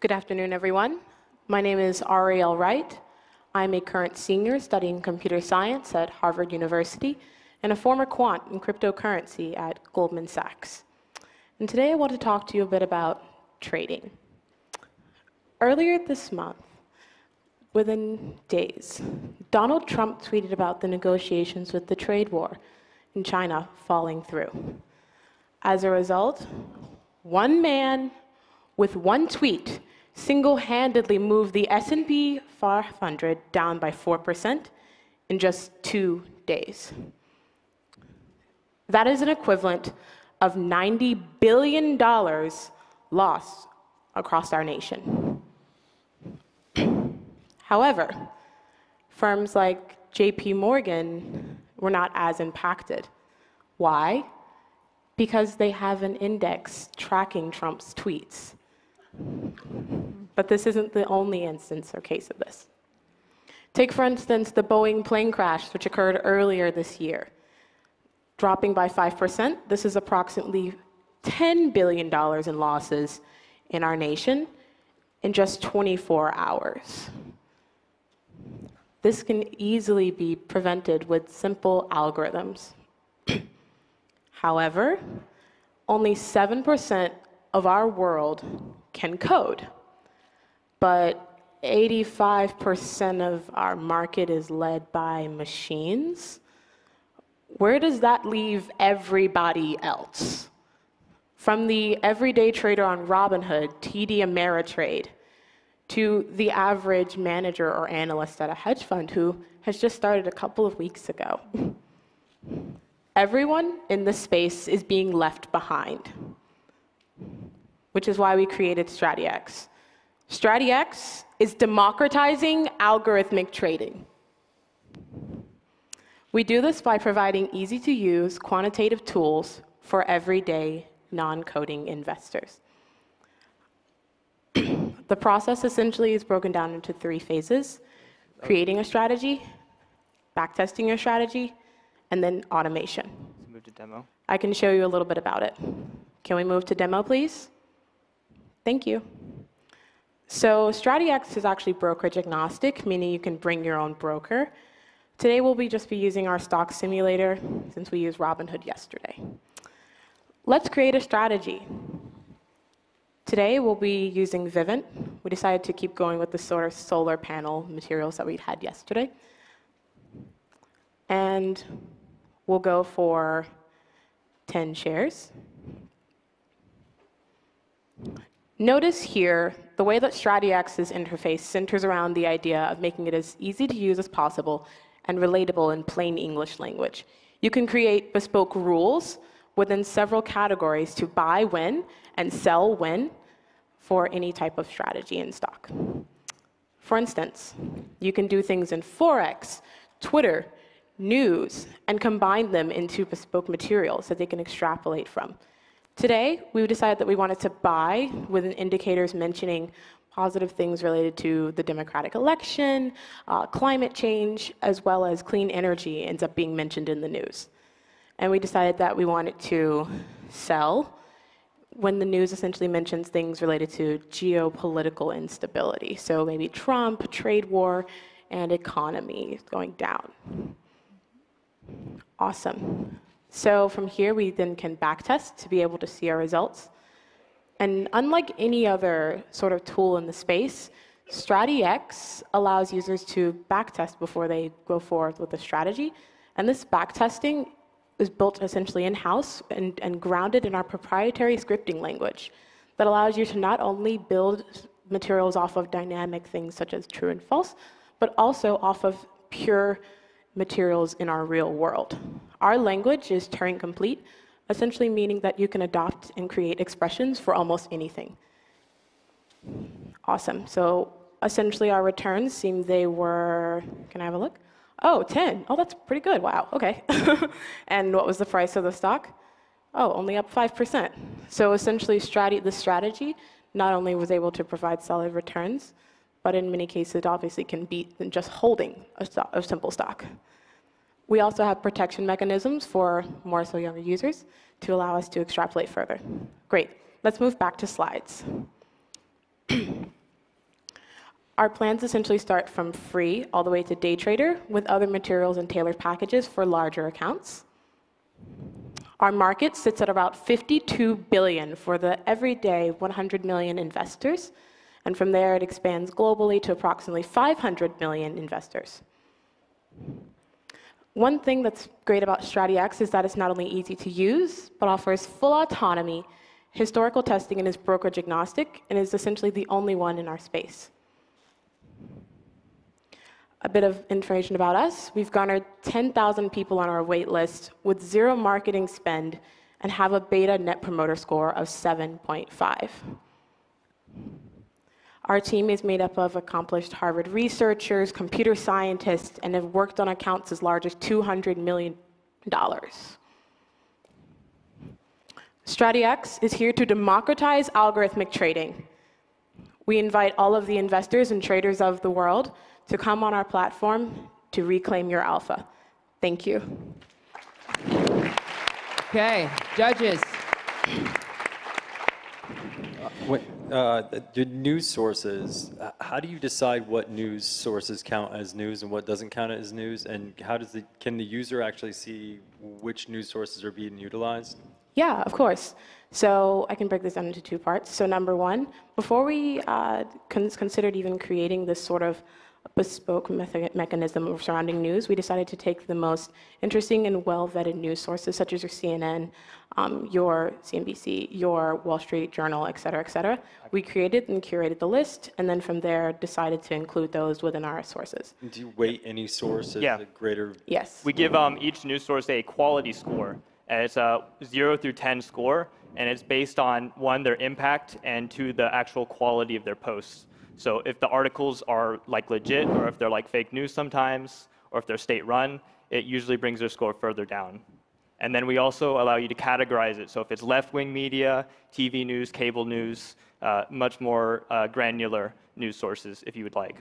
Good afternoon, everyone. My name is Ariel Wright. I'm a current senior studying computer science at Harvard University and a former quant in cryptocurrency at Goldman Sachs. And today I want to talk to you a bit about trading. Earlier this month, within days, Donald Trump tweeted about the negotiations with the trade war in China falling through. As a result, one man with one tweet single-handedly moved the S&P 500 down by 4% in just 2 days. That is an equivalent of $90 billion lost across our nation. However, firms like JP Morgan were not as impacted. Why? Because they have an index tracking Trump's tweets. But this isn't the only instance or case of this. Take, for instance, the Boeing plane crash, which occurred earlier this year. Dropping by 5%, this is approximately $10 billion in losses in our nation in just 24 hours. This can easily be prevented with simple algorithms. However, only 7% of our world can code, but 85% of our market is led by machines. Where does that leave everybody else? From the everyday trader on Robinhood, TD Ameritrade, to the average manager or analyst at a hedge fund who has just started a couple of weeks ago. Everyone in this space is being left behind, which is why we created StrattyX. StrattyX is democratizing algorithmic trading. We do this by providing easy to use quantitative tools for everyday non coding investors. The process essentially is broken down into three phases creating a strategy, backtesting your strategy, and then automation. Let's move to demo. I can show you a little bit about it. Can we move to demo, please? Thank you. So StrattyX is actually brokerage agnostic, meaning you can bring your own broker. Today we'll be just be using our stock simulator since we used Robinhood yesterday. Let's create a strategy. Today we'll be using Vivint. We decided to keep going with the sort of solar panel materials that we had yesterday. And we'll go for 10 shares. Notice here, the way that StrattyX's interface centers around the idea of making it as easy to use as possible and relatable in plain English language. You can create bespoke rules within several categories to buy when and sell when for any type of strategy in stock. For instance, you can do things in Forex, Twitter, news, and combine them into bespoke materials that they can extrapolate from. Today, we decided that we wanted to buy with indicators mentioning positive things related to the democratic election, uh, climate change, as well as clean energy ends up being mentioned in the news. And we decided that we wanted to sell when the news essentially mentions things related to geopolitical instability. So maybe Trump, trade war, and economy going down. Awesome. So from here, we then can backtest to be able to see our results. And unlike any other sort of tool in the space, StrattyX allows users to backtest before they go forward with a strategy. And this backtesting is built essentially in-house and, and grounded in our proprietary scripting language that allows you to not only build materials off of dynamic things such as true and false, but also off of pure materials in our real world. Our language is Turing complete, essentially meaning that you can adopt and create expressions for almost anything. Awesome. So essentially our returns seem they were, can I have a look? Oh, 10. Oh, that's pretty good. Wow. Okay. and what was the price of the stock? Oh, only up 5%. So essentially, strate- the strategy not only was able to provide solid returns, but in many cases, it obviously can beat than just holding a, stock, a simple stock. We also have protection mechanisms for more so younger users to allow us to extrapolate further. Great, let's move back to slides. Our plans essentially start from free all the way to day trader with other materials and tailored packages for larger accounts. Our market sits at about 52 billion for the everyday 100 million investors, and from there it expands globally to approximately 500 million investors. One thing that's great about StrattyX is that it's not only easy to use, but offers full autonomy, historical testing, and is brokerage agnostic, and is essentially the only one in our space. A bit of information about us. We've garnered 10,000 people on our wait list with zero marketing spend and have a beta net promoter score of 7.5. Our team is made up of accomplished Harvard researchers, computer scientists, and have worked on accounts as large as $200 million. StrattyX is here to democratize algorithmic trading. We invite all of the investors and traders of the world to come on our platform to reclaim your alpha. Thank you. Okay, judges. Uh, wait, uh, the news sources, how do you decide what news sources count as news and what doesn't count as news? And how does the, can the user actually see which news sources are being utilized? Yeah, of course. So I can break this down into two parts. So number one, before we uh, con considered even creating this sort of bespoke mechanism surrounding news, we decided to take the most interesting and well-vetted news sources, such as your CNN, um, your CNBC, your Wall Street Journal, et cetera, et cetera. We created and curated the list, and then from there decided to include those within our sources. Do you weight any source as yeah. a greater? Yes. We give um, each news source a quality score, and it's a zero through 10 score, and it's based on one, their impact, and two, the actual quality of their posts. So if the articles are like legit, or if they're like fake news sometimes, or if they're state run, it usually brings their score further down. And then we also allow you to categorize it. So if it's left-wing media, TV news, cable news, uh, much more uh, granular news sources if you would like.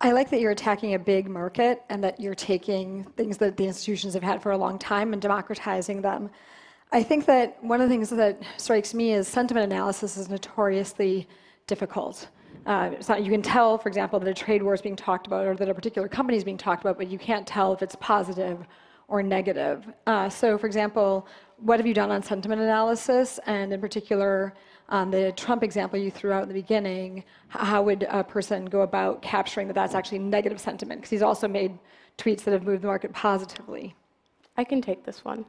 I like that you're attacking a big market and that you're taking things that the institutions have had for a long time and democratizing them. I think that one of the things that strikes me is sentiment analysis is notoriously difficult. Uh, you can tell, for example, that a trade war is being talked about or that a particular company is being talked about, but you can't tell if it's positive or negative. Uh, so, for example, what have you done on sentiment analysis? And in particular, um, the Trump example you threw out in the beginning, how would a person go about capturing that that's actually negative sentiment? Because he's also made tweets that have moved the market positively. I can take this one.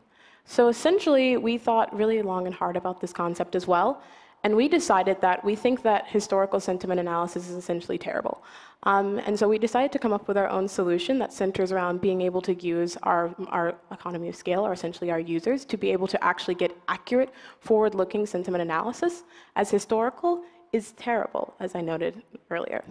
So essentially, we thought really long and hard about this concept as well. And we decided that we think that historical sentiment analysis is essentially terrible. Um, and so we decided to come up with our own solution that centers around being able to use our, our economy of scale, or essentially our users, to be able to actually get accurate, forward-looking sentiment analysis, as historical is terrible, as I noted earlier.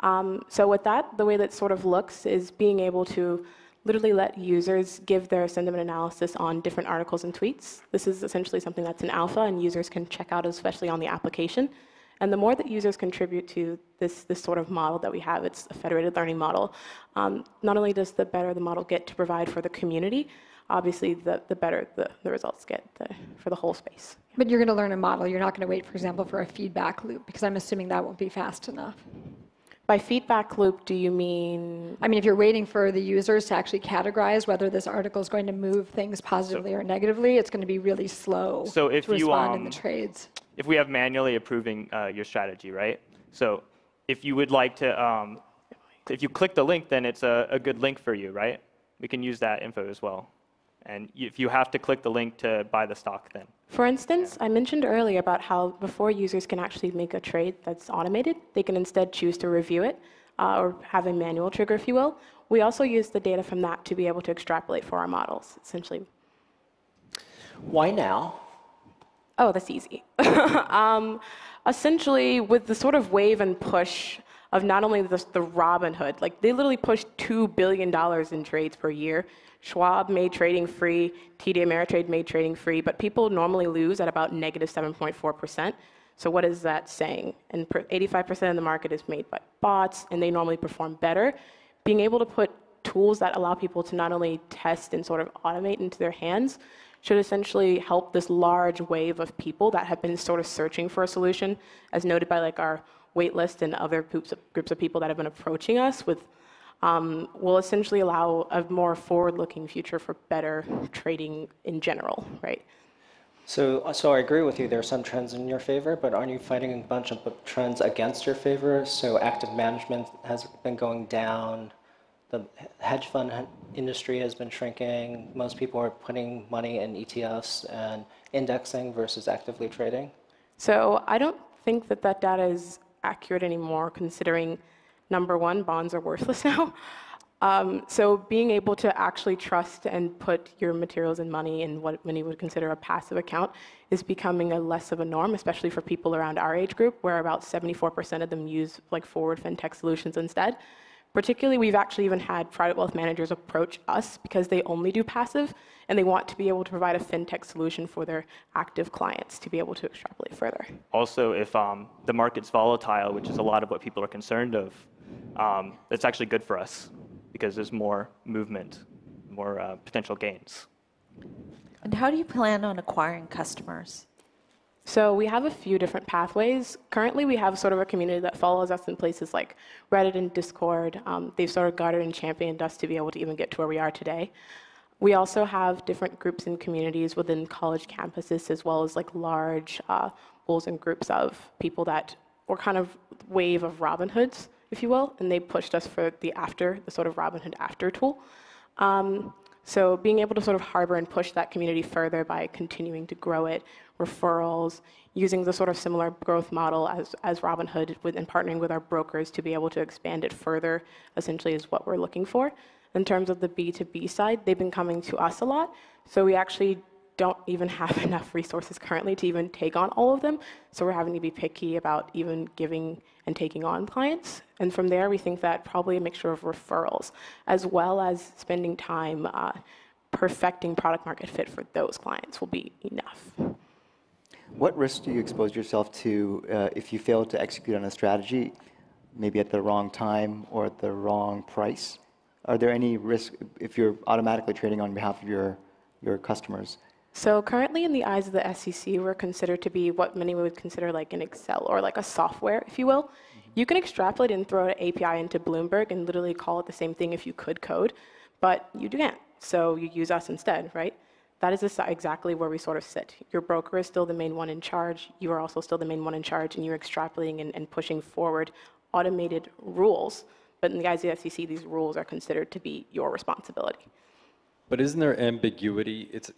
Um, so with that, the way that sort of looks is being able to literally let users give their sentiment analysis on different articles and tweets. This is essentially something that's in alpha and users can check out, especially on the application. And the more that users contribute to this, this sort of model that we have, it's a federated learning model, um, not only does the better the model get to provide for the community, obviously the, the better the, the results get the, for the whole space. But you're going to learn a model. You're not going to wait, for example, for a feedback loop, because I'm assuming that won't be fast enough. By feedback loop, do you mean? I mean, if you're waiting for the users to actually categorize whether this article is going to move things positively so, or negatively, it's going to be really slow so if to you, respond um, in the trades. If we have manually approving uh, your strategy, right? So if you would like to, um, if you click the link, then it's a, a good link for you, right? We can use that info as well. And if you have to click the link to buy the stock, then. For instance, I mentioned earlier about how before users can actually make a trade that's automated, they can instead choose to review it uh, or have a manual trigger, if you will. We also use the data from that to be able to extrapolate for our models, essentially. Why now? Oh, that's easy. um, essentially, with the sort of wave and push of not only the, the Robinhood, like they literally push $2 billion in trades per year Schwab made trading free, TD Ameritrade made trading free, but people normally lose at about negative 7.4%. So what is that saying? And 85% of the market is made by bots, and they normally perform better. Being able to put tools that allow people to not only test and sort of automate into their hands should essentially help this large wave of people that have been sort of searching for a solution, as noted by like our waitlist and other groups of people that have been approaching us with um, will essentially allow a more forward-looking future for better trading in general, right? So, so I agree with you. There are some trends in your favor, but aren't you fighting a bunch of trends against your favor? So active management has been going down. The hedge fund industry has been shrinking. Most people are putting money in ETFs and indexing versus actively trading. So I don't think that that data is accurate anymore, considering number one, bonds are worthless now. Um, so being able to actually trust and put your materials and money in what many would consider a passive account is becoming a less of a norm, especially for people around our age group, where about 74% of them use like forward fintech solutions instead. Particularly, we've actually even had private wealth managers approach us because they only do passive and they want to be able to provide a fintech solution for their active clients to be able to extrapolate further. Also, if um, the market's volatile, which is a lot of what people are concerned of, um, that's actually good for us because there's more movement, more uh, potential gains. And how do you plan on acquiring customers? So we have a few different pathways. Currently, we have sort of a community that follows us in places like Reddit and Discord. Um, they've sort of guarded and championed us to be able to even get to where we are today. We also have different groups and communities within college campuses, as well as like large uh, pools and groups of people that were kind of wave of Robin Hoods, if you will, and they pushed us for the after, the sort of Robinhood after tool. Um, so being able to sort of harbor and push that community further by continuing to grow it, referrals, using the sort of similar growth model as, as Robinhood with, and partnering with our brokers to be able to expand it further, essentially is what we're looking for. In terms of the B2B side, they've been coming to us a lot. So we actually don't even have enough resources currently to even take on all of them. So we're having to be picky about even giving and taking on clients. And from there, we think that probably a mixture of referrals, as well as spending time uh, perfecting product market fit for those clients will be enough. What risks do you expose yourself to uh, if you fail to execute on a strategy, maybe at the wrong time or at the wrong price? Are there any risks if you're automatically trading on behalf of your, your customers? So currently, in the eyes of the SEC, we're considered to be what many would consider like an Excel or like a software, if you will. Mm-hmm. You can extrapolate and throw an API into Bloomberg and literally call it the same thing if you could code, but you can't. So you use us instead, right? That is exactly where we sort of sit. Your broker is still the main one in charge. You are also still the main one in charge, and you're extrapolating and, and pushing forward automated rules. But in the eyes of the SEC, these rules are considered to be your responsibility. But isn't there ambiguity? It's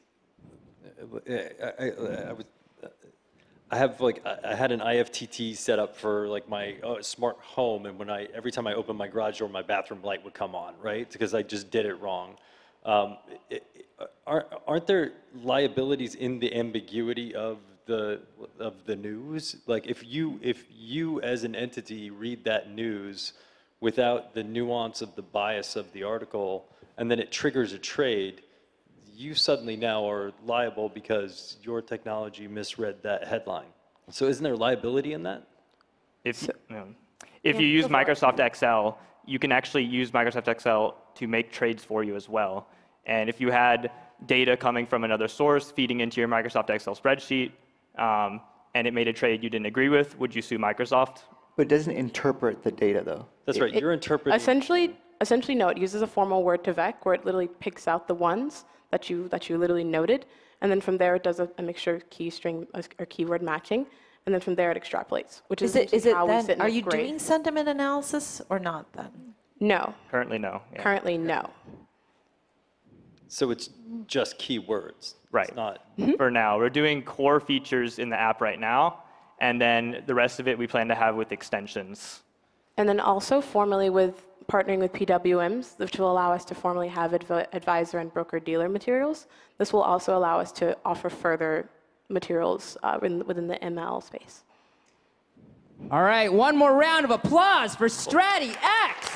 I, I, I, was, I have like I had an IFTT set up for like my uh, smart home, and when I every time I opened my garage door, my bathroom light would come on, right? Because I just did it wrong. Um, aren't, aren't there liabilities in the ambiguity of the of the news? Like if you if you as an entity read that news without the nuance of the bias of the article, and then it triggers a trade you suddenly now are liable because your technology misread that headline. So isn't there liability in that? If, if you use Microsoft Excel, you can actually use Microsoft Excel to make trades for you as well. And if you had data coming from another source feeding into your Microsoft Excel spreadsheet, um, and it made a trade you didn't agree with, would you sue Microsoft? But it doesn't interpret the data, though. That's right. It- You're interpreting. Essentially, essentially, no. It uses a formal word to vec where it literally picks out the ones that you, that you literally noted. And then from there, it does a, a mixture of key string or keyword matching. And then from there, it extrapolates, which is, Is it, is it how we sit in are you gray. doing sentiment analysis or not then? No, Currently, no. Yeah. currently, no. so it's just keywords. Right. It's not. Mm-hmm. For now, we're doing core features in the app right now, and then the rest of it we plan to have with extensions. And then also formally with partnering with PWMs, which will allow us to formally have adv- advisor and broker dealer materials. This will also allow us to offer further materials uh, in, within the ML space. All right, one more round of applause for Stratty X.